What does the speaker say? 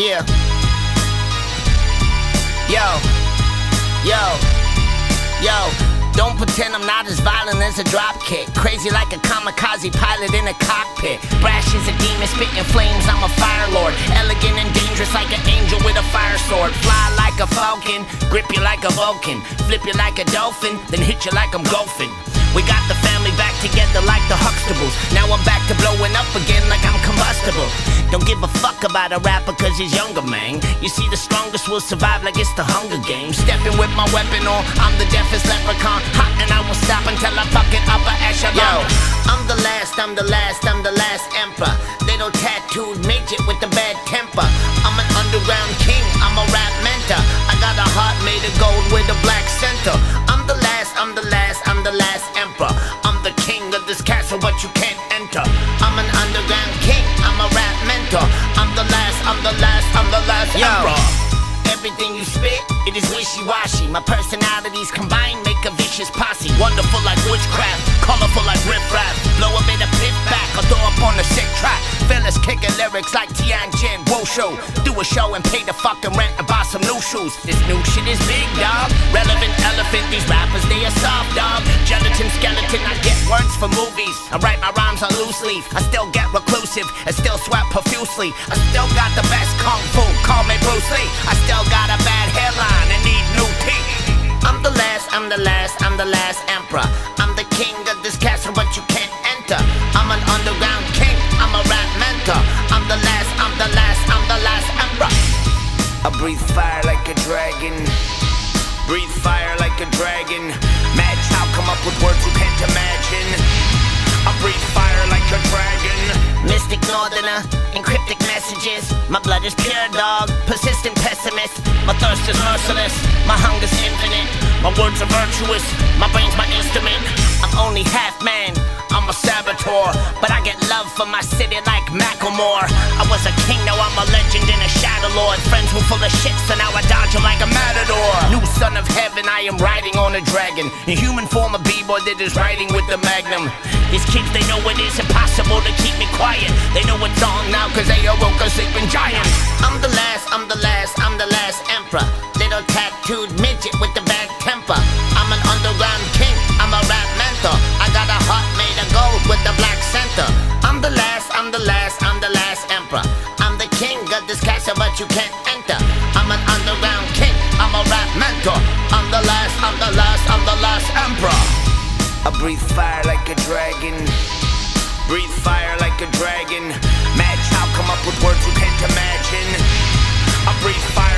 Yeah. Yo. Yo. Yo. Don't pretend I'm not as violent as a dropkick. Crazy like a kamikaze pilot in a cockpit. Brash as a demon, spitting flames. I'm a fire lord. Elegant and dangerous like an angel with a fire sword. Fly like a falcon, grip you like a Vulcan, flip you like a dolphin, then hit you like I'm golfing. We got the family back together like the Huxtables. Now I'm back to blowing up again like I'm combustible. Don't give a fuck about a rapper cause he's younger, man. You see, the strongest will survive like it's the Hunger Games. Stepping with my weapon on, I'm the deafest leprechaun. Hot and I will stop until I fucking upper echelon. Yo, I'm the last, I'm the last, I'm the last emperor. Little tattooed midget with the bad temper. I'm an underground king, I'm a rap mentor. I got a heart made of gold with a black center. I'm the last, I'm the last, I'm the last emperor. I'm the king of this castle, but you can't enter. I'm the last Yo. emperor. Everything you spit, it is wishy-washy. My personalities combined make a vicious posse. Wonderful like witchcraft, colorful like riff-raff. Blow a bit of pit back, I'll throw up on the sick track. Fellas kicking lyrics like Tianjin Wosho. Do a show and pay the fucking rent and buy some new shoes. This new shit is big, dog. Relevant for movies. I write my rhymes on loose leaf. I still get reclusive and still sweat profusely. I still got the best kung fu, call me Bruce Lee. I still got a bad hairline and need new teeth. I'm the last, I'm the last, I'm the last emperor. I'm the king of this castle, but you can't enter. I'm an underground king, I'm a rap mentor. I'm the last, I'm the last, I'm the last emperor. I breathe fire like a dragon. Breathe fire like a dragon. Match, I'll encryptic messages. My blood is pure, dog. Persistent pessimist. My thirst is merciless. My hunger's infinite. My words are virtuous. My brain's my instrument. I'm only half man. I'm a saboteur, but I get love for my city like Macklemore. I was a king, now I'm a legend and a shadow lord. Friends were full of shit, so now I dodge dodge 'em like a matador. New son of heaven, I am riding on a dragon. In human form, a b-boy that is riding with the magnum. These kids, they know it is impossible to keep me quiet. They know it's on now, cause they awoke a sleeping giant. I'm the last, I'm the last, I'm the last emperor. Little tattooed midget with the bad temper. I'm an underground king, I'm a rap mentor. I got a heart made of gold with a black center. I'm the last, I'm the last, I'm the last emperor. I'm the king of this castle, but you can't enter. Breathe fire like a dragon. Breathe fire like a dragon. Match, I'll come up with words you can't imagine. I breathe fire